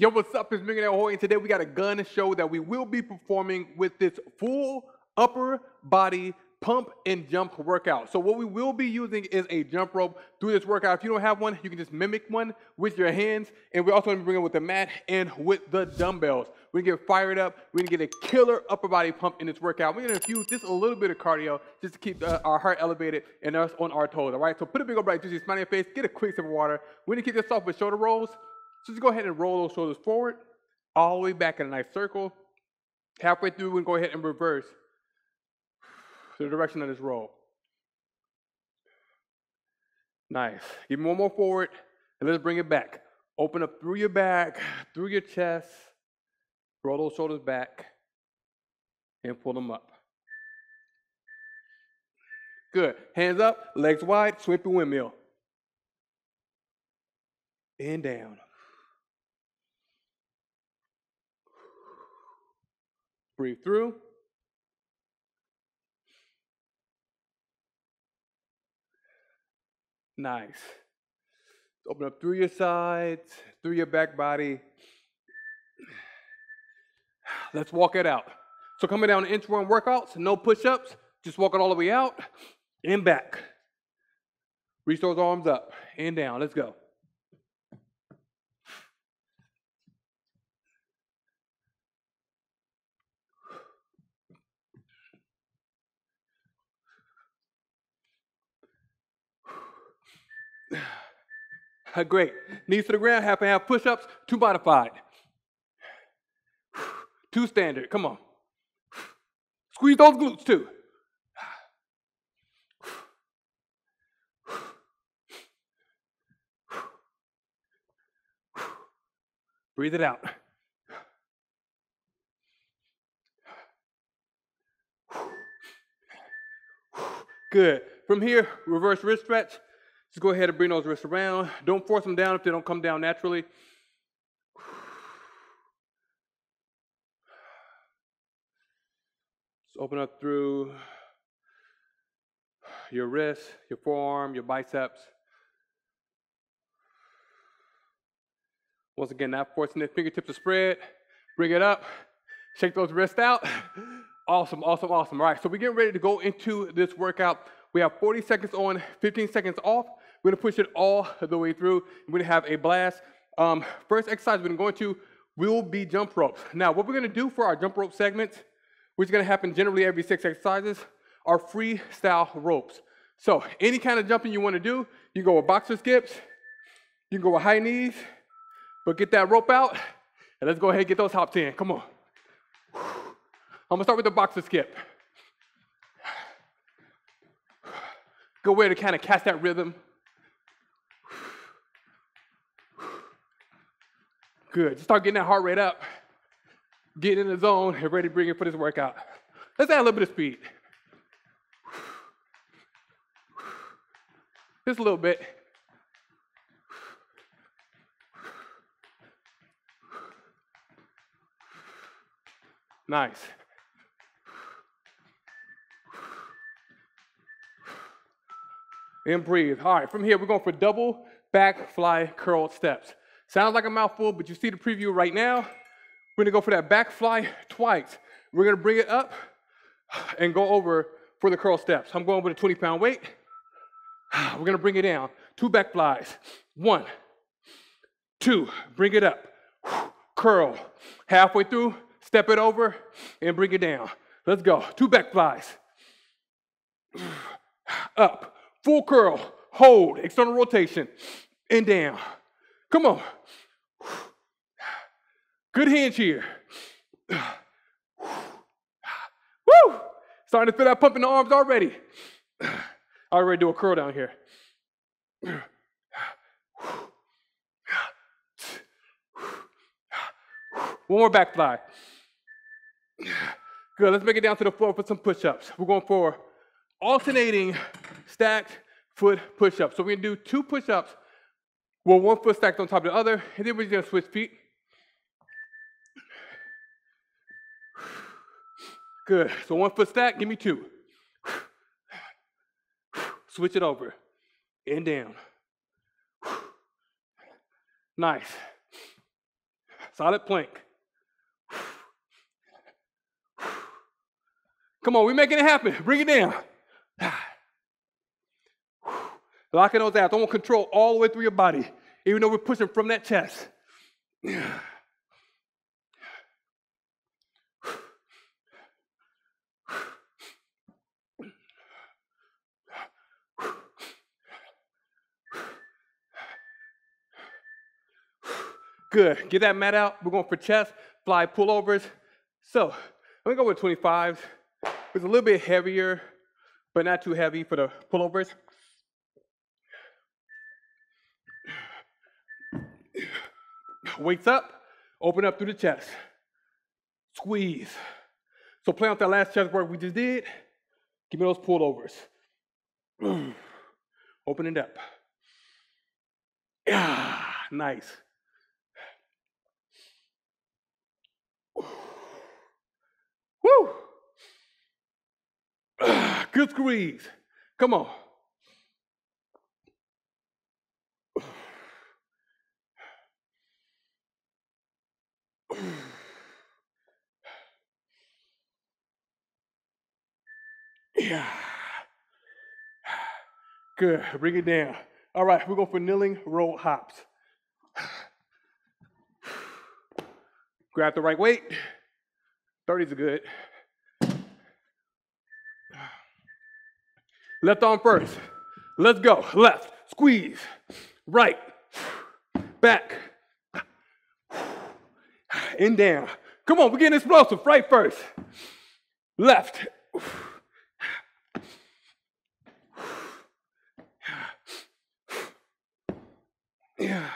Yo, what's up? It's Millionaire Hoy, and today we got a gun show that we will be performing with this full upper body pump and jump workout. So what we will be using is a jump rope through this workout. If you don't have one, you can just mimic one with your hands. And we're also to bring it with the mat and with the dumbbells. We're to get fired up. We're to get a killer upper body pump in this workout. We're to infuse just a little bit of cardio just to keep uh, our heart elevated and us on our toes, all right? So put a big old bright juicy smile on your face. Get a quick sip of water. We're to kick this off with shoulder rolls. So just go ahead and roll those shoulders forward, all the way back in a nice circle. Halfway through, we're going to go ahead and reverse the direction of this roll. Nice. Give me one more forward, and let's bring it back. Open up through your back, through your chest. Roll those shoulders back, and pull them up. Good. Hands up, legs wide, sweep your windmill. And down. Breathe through. Nice. Open up through your sides, through your back body. Let's walk it out. So coming down inchworm workouts, no push-ups, just walk it all the way out and back. Reach those arms up and down. Let's go. Great. Knees to the ground, half and half push ups, two modified. Two standard. Come on. Squeeze those glutes too. Breathe it out. Good. From here, reverse wrist stretch. Just go ahead and bring those wrists around. Don't force them down if they don't come down naturally. Just open up through your wrist, your forearm, your biceps. Once again, not forcing the fingertips to spread. Bring it up. Shake those wrists out. Awesome, awesome, awesome. All right, so we're getting ready to go into this workout. We have 40 seconds on, 15 seconds off. We're gonna push it all the way through. We're gonna have a blast. Um, first exercise we're going to will be jump ropes. Now, what we're gonna do for our jump rope segments, which is gonna happen generally every six exercises, are freestyle ropes. So any kind of jumping you wanna do, you go with boxer skips, you can go with high knees, but get that rope out, and let's go ahead and get those hops in. Come on. I'm gonna start with the boxer skip. Go way to kind of catch that rhythm. Good. Just start getting that heart rate up. Get in the zone and ready to bring it for this workout. Let's add a little bit of speed. Just a little bit. Nice. And breathe. All right, from here, we're going for double back fly curl steps. Sounds like a mouthful, but you see the preview right now. We're gonna go for that back fly twice. We're gonna bring it up and go over for the curl steps. I'm going with a 20 pound weight. We're gonna bring it down. Two back flies. One, two, bring it up. Curl. Halfway through, step it over and bring it down. Let's go. Two back flies. Up. Full curl. Hold. External rotation. And down. Come on. Good hands here. Woo! Starting to feel that pump in the arms already. I already do a curl down here. One more back fly. Good. Let's make it down to the floor for some push ups. We're going for alternating stacked foot push ups. So we're going to do two push ups well, one foot stacked on top of the other, and then we're just gonna switch feet. Good. So one foot stack, give me two. Switch it over. And down. Nice. Solid plank. Come on, we're making it happen. Bring it down. Locking those abs. I want control all the way through your body, even though we're pushing from that chest. Good. Get that mat out. We're going for chest, fly pullovers. So I'm to go with 25s. It's a little bit heavier, but not too heavy for the pullovers. Weights up, open up through the chest. Squeeze. So play out that last chest work we just did. Give me those pullovers. Open it up. Yeah, nice. Woo! Good squeeze. Come on. Yeah. Good. Bring it down. All right, we're going for kneeling row hops. Grab the right weight. 30s are good. Left arm first. Let's go. Left. Squeeze. Right. Back. And down. Come on, we're getting explosive. Right first. Left. Yeah.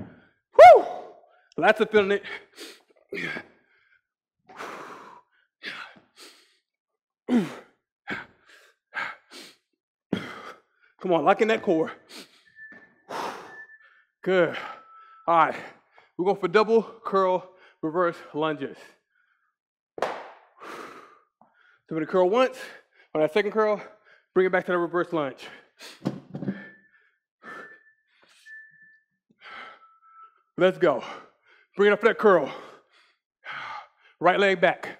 Woo! Lots of feeling it. Come on, lock in that core. Good. All right. We're going for double curl reverse lunges. So we're going to curl once. On that second curl, bring it back to the reverse lunge. Let's go. Bring it up for that curl. Right leg back.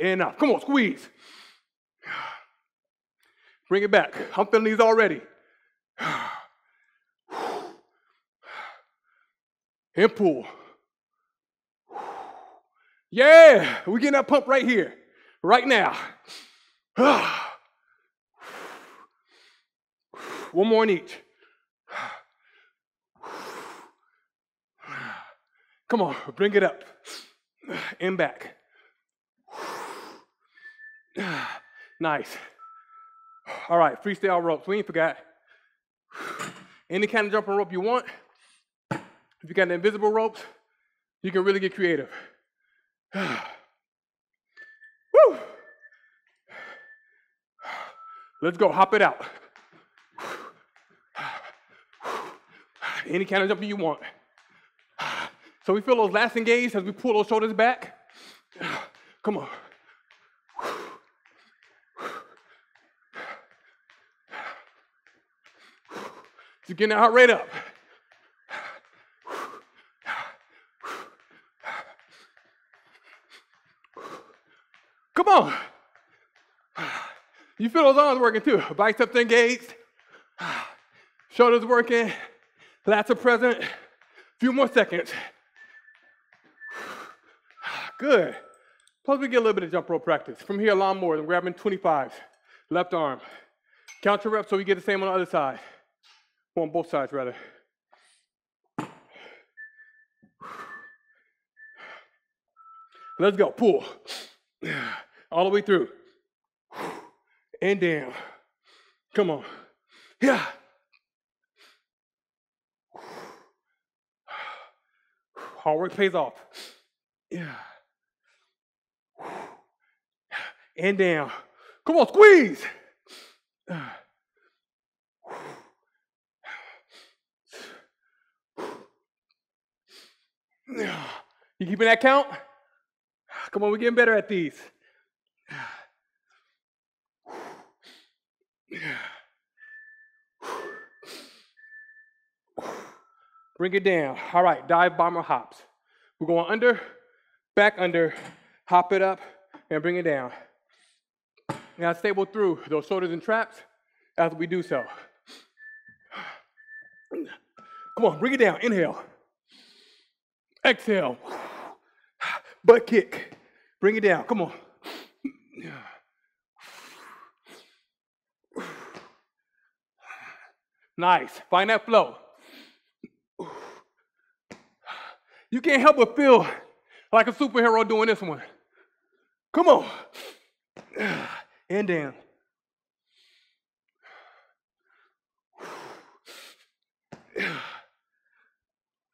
And up. Come on, squeeze. Bring it back. I'm feeling these already. And pull. Yeah, we're getting that pump right here, right now. One more in each. Come on, bring it up and back. Nice. All right, freestyle ropes. We ain't forgot. Any kind of jumping rope you want. If you got the invisible ropes, you can really get creative. Woo! Let's go, hop it out. Any kind of jumping you want. So we feel those lats engaged as we pull those shoulders back. Come on. You're getting that heart rate up. Come on. You feel those arms working too. Biceps engaged. Shoulders working. Lats are present. A few more seconds. Good. Plus, we get a little bit of jump rope practice. From here, a lot more. I'm grabbing 25. Left arm. Count your reps so we get the same on the other side. Or on both sides, rather. Let's go. Pull. All the way through. And down. Come on. Yeah. Hard work pays off. Yeah. And down. Come on, squeeze. You keeping that count? Come on, we're getting better at these. Bring it down. All right, dive bomber hops. We're going under, back under, hop it up, and bring it down. Now stable through those shoulders and traps as we do so. Come on, bring it down. Inhale. Exhale. Butt kick. Bring it down. Come on. Nice. Find that flow. You can't help but feel like a superhero doing this one. Come on. And down.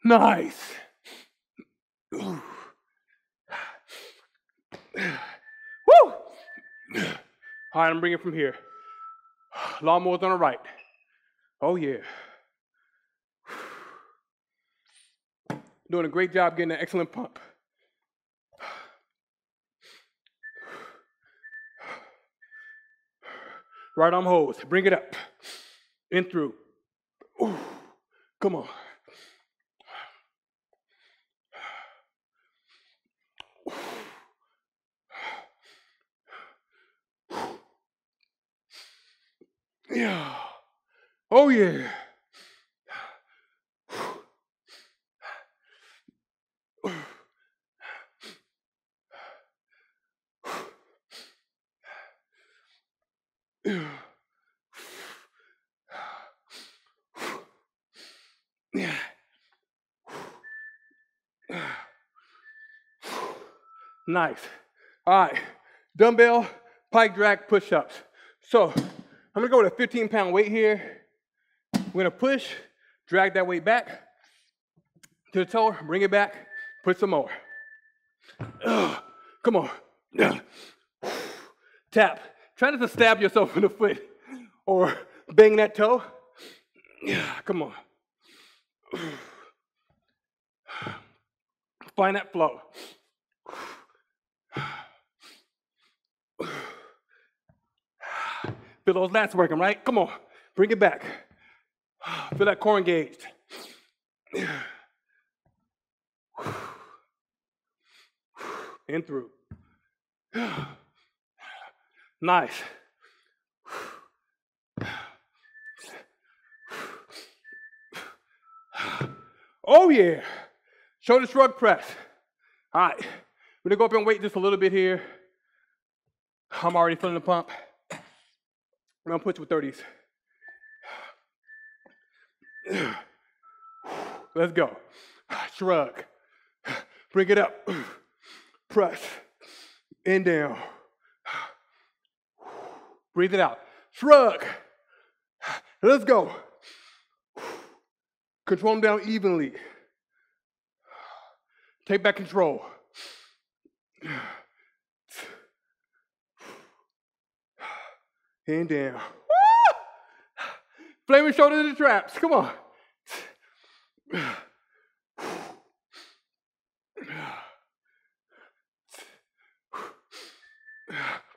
Nice. Woo! All right, I'm bringing it from here. Lawnmower's on the right. Oh, yeah. Doing a great job getting an excellent pump. Right arm holds. Bring it up. In through. Ooh. Come on. Yeah. Oh, yeah. Nice. All right. Dumbbell, pike drag, push ups. So I'm gonna go with a 15 pound weight here. We're gonna push, drag that weight back to the toe, bring it back, put some more. Ugh. Come on. Tap. Try not to stab yourself in the foot or bang that toe. Yeah, come on. Find that flow. Feel those lats working, right? Come on, bring it back. Feel that core engaged. In through. Nice. Oh yeah. Shoulder shrug press. All right. We're gonna go up and wait just a little bit here. I'm already feeling the pump. I'm gonna put you with 30s. Let's go. Shrug. Bring it up. Press. And down. Breathe it out. Shrug. Let's go. Control them down evenly. Take back control. And down. Flaming shoulder to the traps. Come on.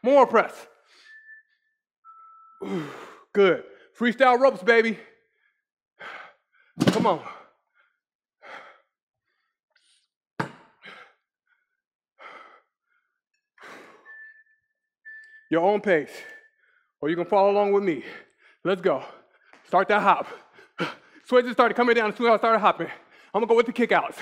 More press. Good. Freestyle ropes, baby. Come on. Your own pace. Or you can follow along with me. Let's go. Start that hop. Switches started coming down as soon as I started hopping. I'm gonna go with the kickouts.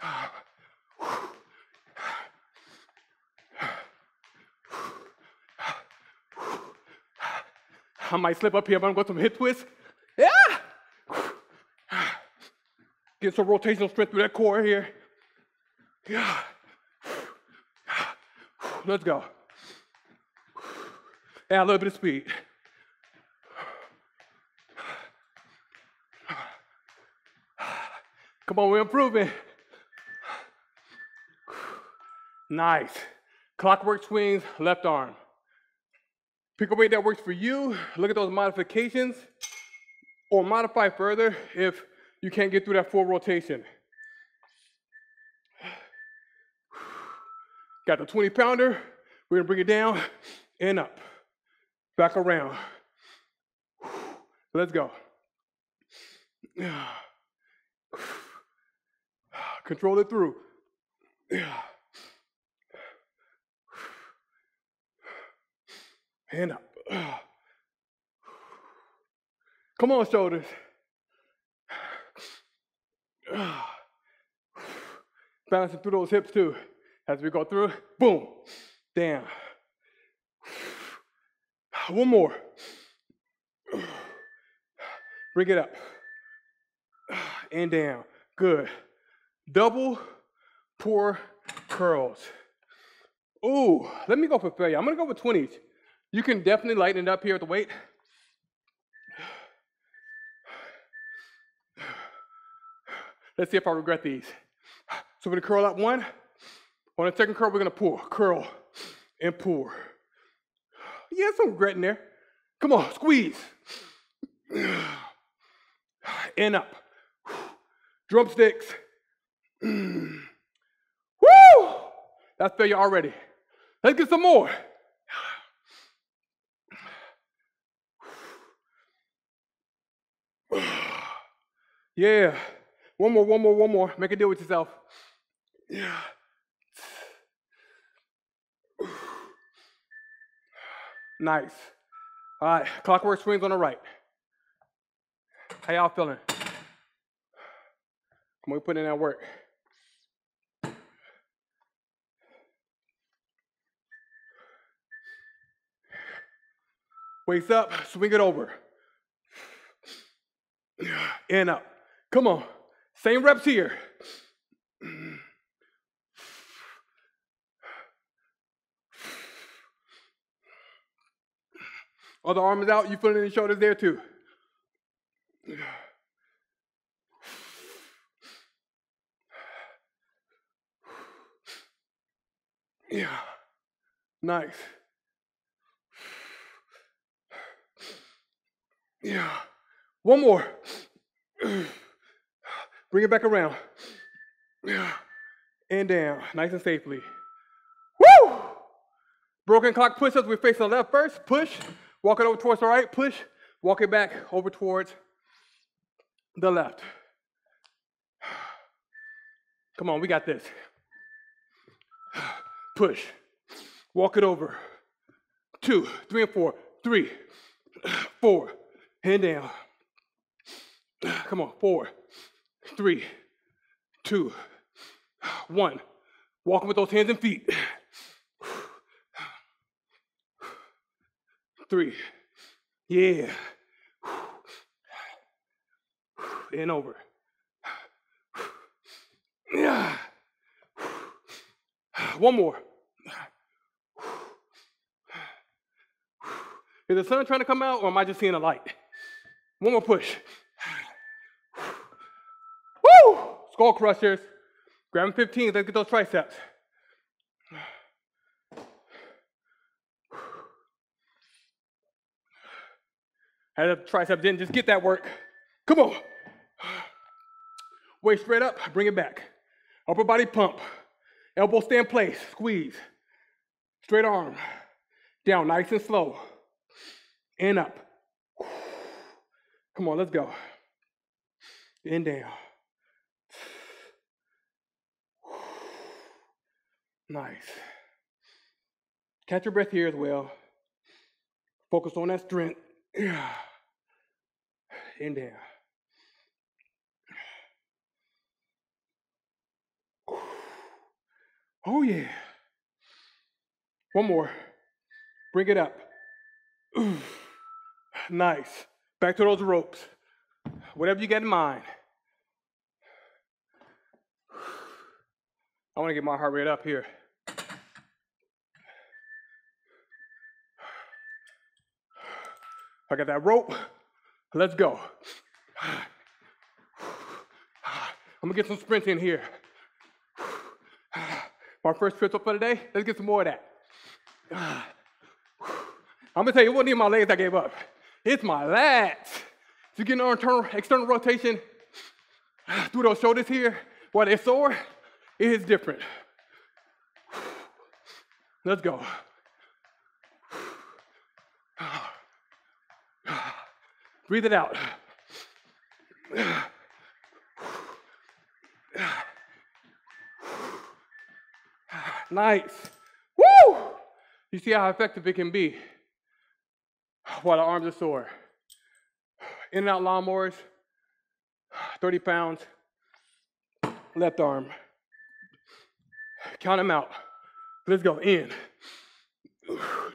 I might slip up here, but I'm going to some hip twists. Yeah! Get some rotational strength through that core here. Yeah. Let's go. And a little bit of speed. Come on, we're improving. Nice. Clockwork swings, left arm. Pick a weight that works for you. Look at those modifications or modify further if you can't get through that full rotation. Got the 20 pounder. We're gonna bring it down and up. Back around. Let's go. Control it through. Hand up. Come on, shoulders. Bouncing through those hips too. As we go through, boom, down. One more. Bring it up. And down. Good. Double pour curls. Ooh, let me go for failure. I'm gonna go with 20s. You can definitely lighten it up here with the weight. Let's see if I regret these. So we're gonna curl up one. On the second curl, we're gonna pull, curl, and pull. Yeah, some regret in there. Come on, squeeze. And up. Drumsticks. Woo! That's failure already. Let's get some more. Yeah. One more, one more, one more. Make a deal with yourself. Yeah. Nice. All right, clockwork swings on the right. How y'all feeling? Come on, we put in that work. Waist up, swing it over. And up. Come on. Same reps here. Other arm is out, you feeling the shoulders there too. Yeah. Nice. Yeah. One more. Bring it back around. Yeah. And down, nice and safely. Woo! Broken clock push-ups. We face the left first. Push. Walk it over towards the right. Push. Walk it back over towards the left. Come on, we got this. Push. Walk it over. Two, three, and four. Three, four. Hand down. Come on, four, three, two, one. Walking with those hands and feet. Three. Yeah. And over. Yeah. One more. Is the sun trying to come out or am I just seeing a light? One more push. Woo! Skull crushers. Grab 15. Let's get those triceps. And a tricep didn't just get that work. Come on. Waist straight up, bring it back. Upper body pump. Elbow stay in place, squeeze. Straight arm. Down, nice and slow. And up. Come on, let's go. And down. Nice. Catch your breath here as well. Focus on that strength. Down. Oh, yeah. One more. Bring it up. Nice. Back to those ropes. Whatever you got in mind. I want to get my heart rate up here. I got that rope. Let's go. I'm gonna get some sprints in here. My first up for the day. Let's get some more of that. I'm gonna tell you, it wasn't even my legs I gave up. It's my lats. You get an internal, external rotation through those shoulders here, while they're sore, it is different. Let's go. Breathe it out. Nice. Woo! You see how effective it can be while the arms are sore. In and out lawnmowers, 30 pounds, left arm. Count them out. Let's go. In.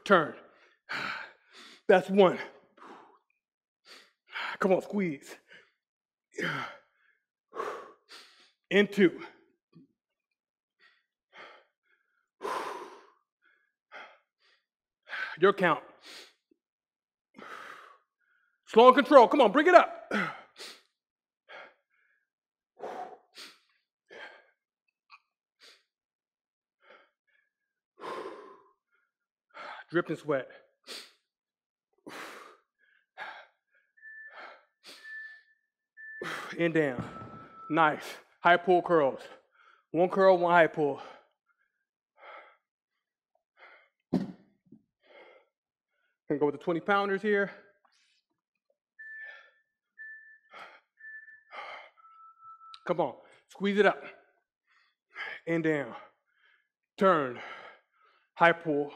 Turn. That's one. Come on, squeeze. In two. Your count. Slow and control. Come on, bring it up. Dripping sweat. And down. Nice. High pull curls. One curl, one high pull. Gonna go with the 20 pounders here. Come on, squeeze it up and down. Turn, high pull.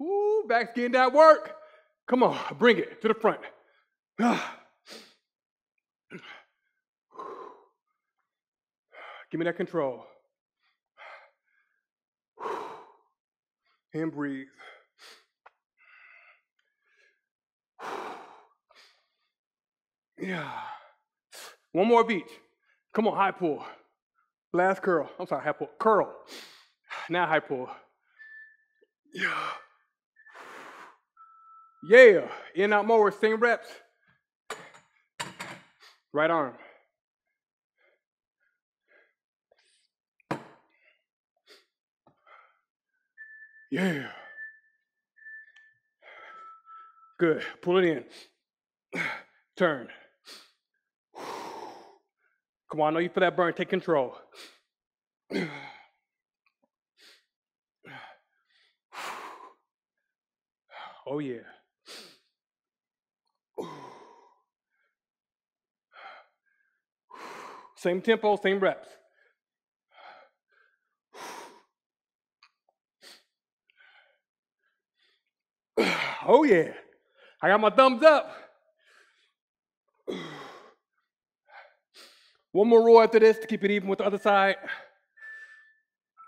Ooh, back's getting that work. Come on, bring it to the front. Ah. Give me that control. And breathe. Yeah. One more beat. Come on, high pull. Last curl. I'm sorry, high pull. Curl. Now high pull. Yeah. Yeah. In out more, same reps. Right arm. Yeah. Good. Pull it in. Turn. Come on, I know you feel that burn. Take control. Oh, yeah. Same tempo, same reps. Oh, yeah. I got my thumbs up. One more row after this to keep it even with the other side.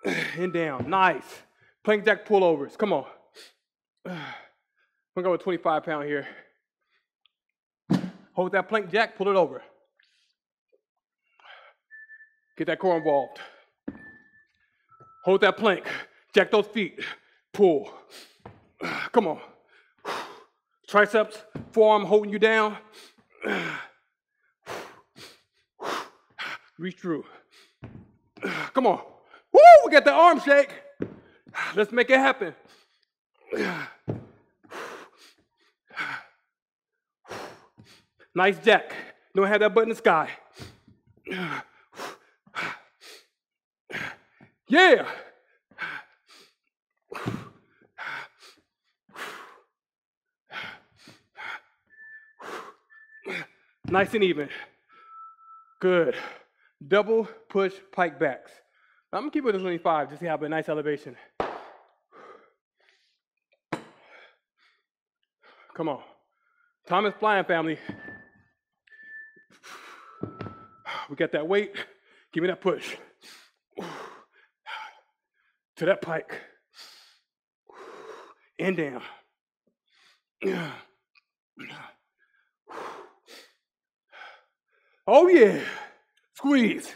And down. Nice. Plank jack pullovers. Come on. I'm gonna go with 25 pound here. Hold that plank jack, pull it over. Get that core involved. Hold that plank, jack those feet, pull. Come on. Triceps, forearm holding you down. Reach through. Come on. Woo! We got the arm shake. Let's make it happen. Nice jack. Don't have that butt in the sky. Yeah. Nice and even. Good. Double push pike backs. I'm gonna keep it at 25 just to have a nice elevation. Come on. Thomas flying, family. We got that weight. Give me that push. To that pike. And down. Oh, yeah. Squeeze.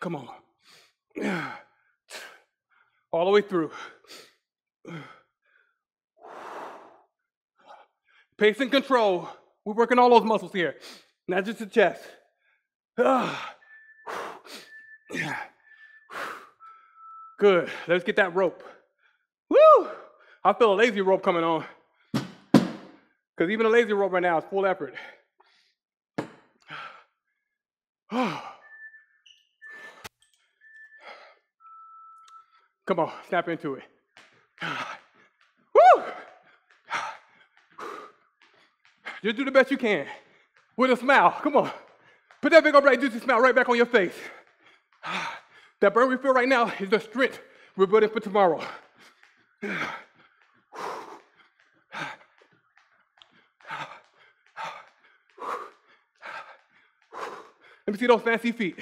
Come on. All the way through. Pace and control. We're working all those muscles here, not just the chest. Good. Let's get that rope. I feel a lazy rope coming on. Because even a lazy rope right now is full effort. Come on, snap into it. Woo! Just do the best you can. with a smile. Come on. Put that big old bright juicy smile right back on your face. That burn we feel right now is the strength we're building for tomorrow. Me see those fancy feet.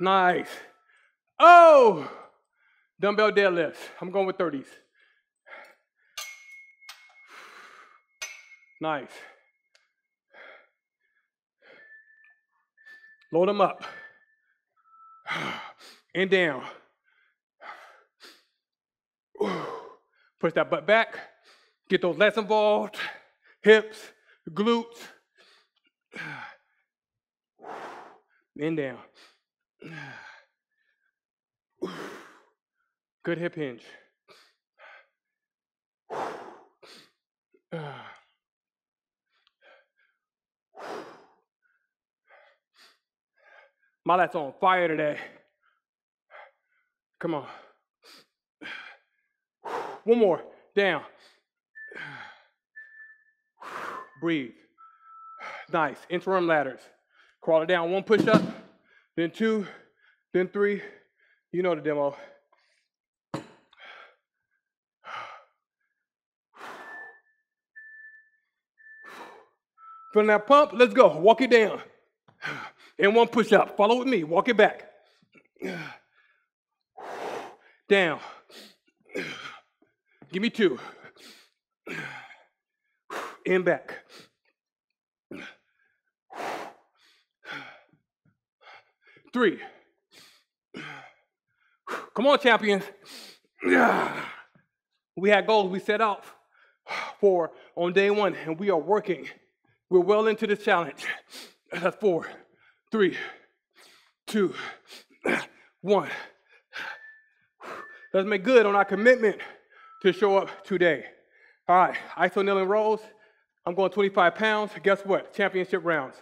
Nice. Oh, dumbbell deadlifts. I'm going with 30s. Nice. Load them up. And down. Push that butt back. Get those lats involved. Hips, glutes. And down. Good hip hinge. My lats on fire today. Come on. One more. Down. Breathe. Nice. Inchworm ladders. Crawl it down. One push up then two, then three. You know the demo. From that pump, let's go. Walk it down. And one push up. Follow with me. Walk it back. Down. Give me two. And back. three. Come on, champions. We had goals we set out for on day one, and we are working. We're well into this challenge. That's four, three, two, one. Let's make good on our commitment to show up today. All right, iso kneeling rows. I'm going 25 pounds. Guess what? Championship rounds.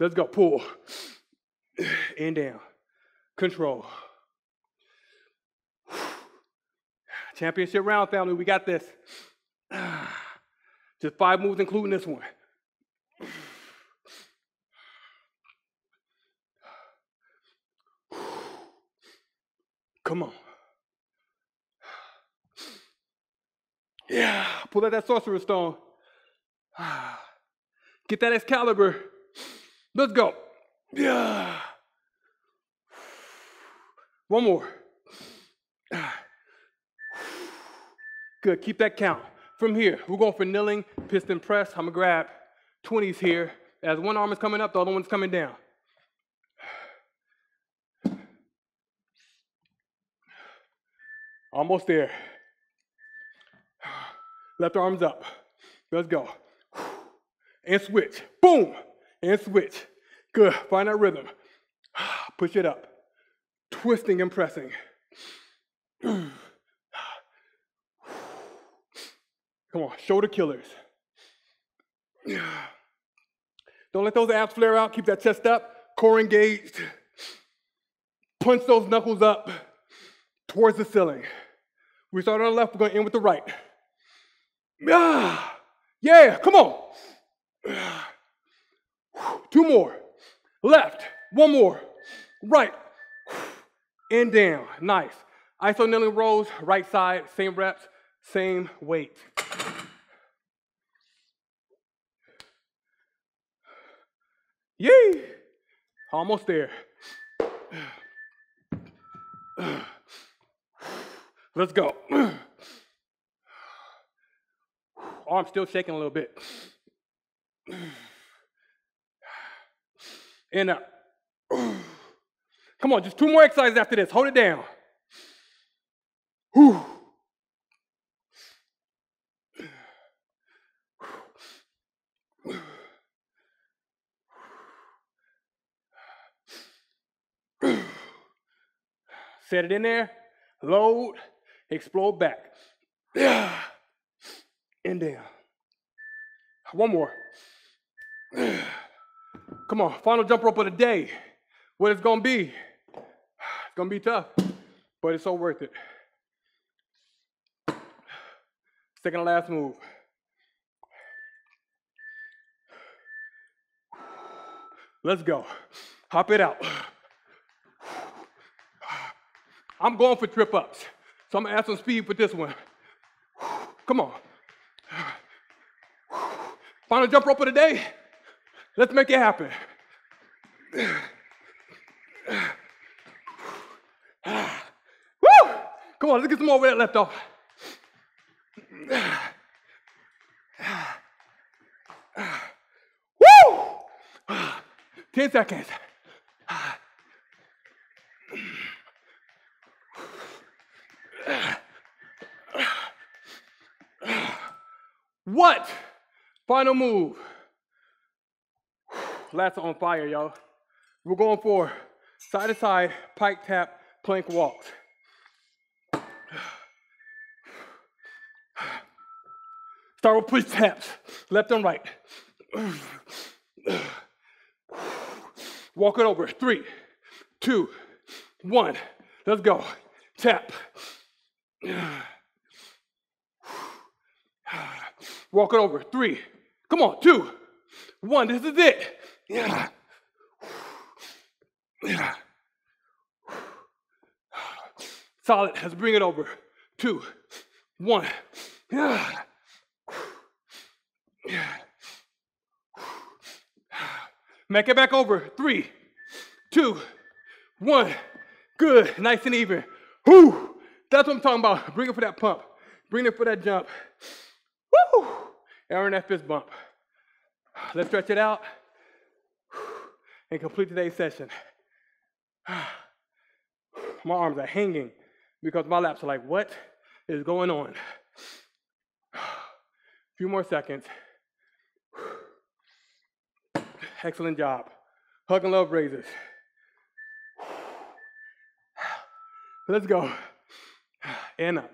Let's go. Pull. And down. Control. Championship round, family. We got this. Just five moves, including this one. Come on. Yeah. Pull out that sorcerer stone. Get that Excalibur. Let's go. Yeah. One more. Good. Keep that count. From here, we're going for kneeling, piston press. I'm going to grab 20s here. As one arm is coming up, the other one's coming down. Almost there. Left arm's up. Let's go. And switch. Boom and switch. Good. Find that rhythm. Push it up. Twisting and pressing. Come on, shoulder killers. Don't let those abs flare out. Keep that chest up, core engaged. Punch those knuckles up towards the ceiling. We start on the left, we're going to end with the right. Yeah, come on. Two more. Left. One more. Right. And down. Nice. Iso kneeling rows, right side, same reps, same weight. Yay! Almost there. Let's go. Arm still shaking a little bit. And uh, come on, just two more exercises after this. Hold it down. Whew. Set it in there, load, explode back. And down. One more. Come on, final jump rope of the day. What it's gonna be. It's gonna be tough, but it's so worth it. Second to last move. Let's go. Hop it out. I'm going for trip ups. So I'm gonna add some speed for this one. Come on. Final jump rope of the day. Let's make it happen. Woo! Come on, let's get some more where that left off. Woo! 10 seconds. What? Final move. Lats on fire, y'all. We're going for side to side, pike tap, plank walks. Start with push taps, left and right. Walk it over. Three, two, one. Let's go. Tap. Walk it over. Three. Come on. Two, one. This is it. Yeah. Solid. Let's bring it over. Two, one. Yeah. Make it back over. Three, two, one. Good. Nice and even. Whoo! That's what I'm talking about. Bring it for that pump. Bring it for that jump. Woo! Aaron, that fist bump. Let's stretch it out and complete today's session. My arms are hanging because my lats are like, what is going on? A few more seconds. Excellent job. Hug and love raises. Let's go. And up.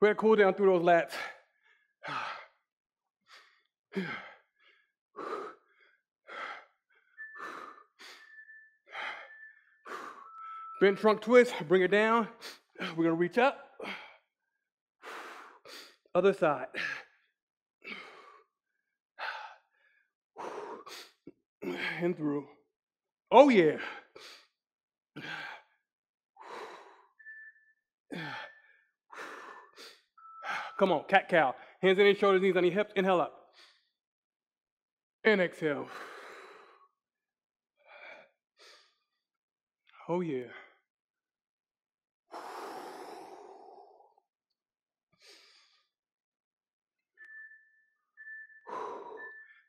We're gonna cool down through those lats. Bent trunk twist, bring it down. We're gonna reach up. Other side. and through. Oh, yeah. Come on, cat cow. Hands on your shoulders, knees on your hips. Inhale up. And exhale. Oh, yeah.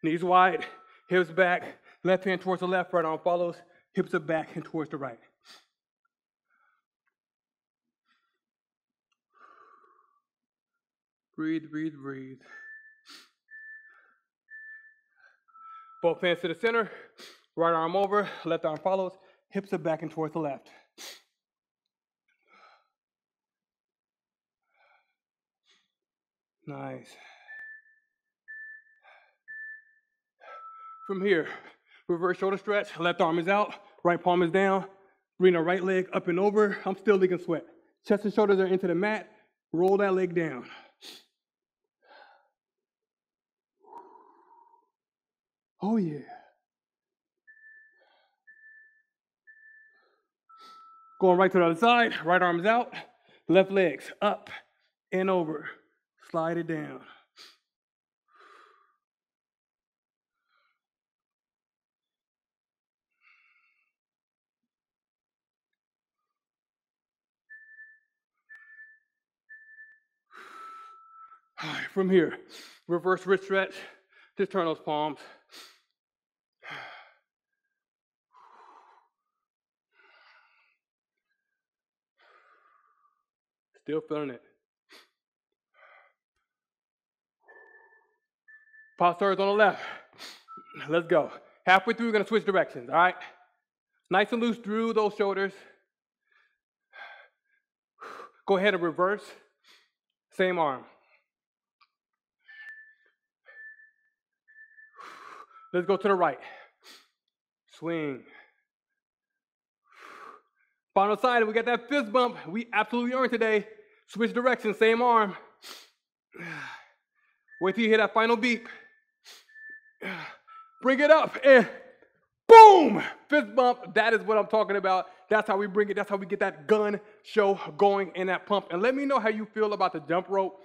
Knees wide, hips back, Left hand towards the left, right arm follows, hips are back and towards the right. Breathe, breathe, breathe. Both hands to the center, right arm over, left arm follows, hips are back and towards the left. Nice. From here, Reverse shoulder stretch. Left arm is out. Right palm is down. Bring the right leg up and over. I'm still leaking sweat. Chest and shoulders are into the mat. Roll that leg down. Oh, yeah. Going right to the other side. Right arm's out. Left legs up and over. Slide it down. Right, from here, reverse wrist stretch. Just turn those palms. Still feeling it. Pause Postures on the left. Let's go. Halfway through, we're going to switch directions, all right? Nice and loose through those shoulders. Go ahead and reverse. Same arm. Let's go to the right. Swing. Final side, we got that fist bump. We absolutely earned today. Switch direction, same arm. Wait till you hear that final beep. Bring it up and boom! Fist bump. That is what I'm talking about. That's how we bring it. That's how we get that gun show going in that pump. And let me know how you feel about the jump rope.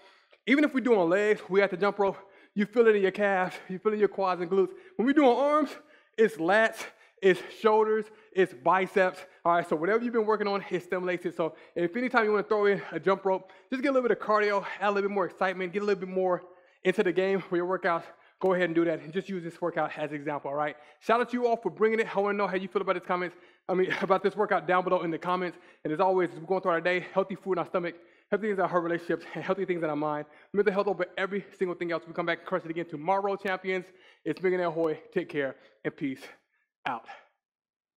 Even if we're doing legs, we have the jump rope, you feel it in your calves, you feel it in your quads and glutes. When we're doing arms, it's lats, it's shoulders, it's biceps. All right, so whatever you've been working on, it stimulates it. So if anytime you want to throw in a jump rope, just get a little bit of cardio, add a little bit more excitement, get a little bit more into the game for your workouts. Go ahead and do that and just use this workout as an example, all right? Shout out to you all for bringing it. I want to know how you feel about this comments. I mean, about this workout down below in the comments. And as always, we're going through our day, healthy food in our stomach, healthy things in our relationships, and healthy things in our mind. Mental health over every single thing else. We come back and crush it again tomorrow, champions. It's Millionaire Hoy. Take care and peace out.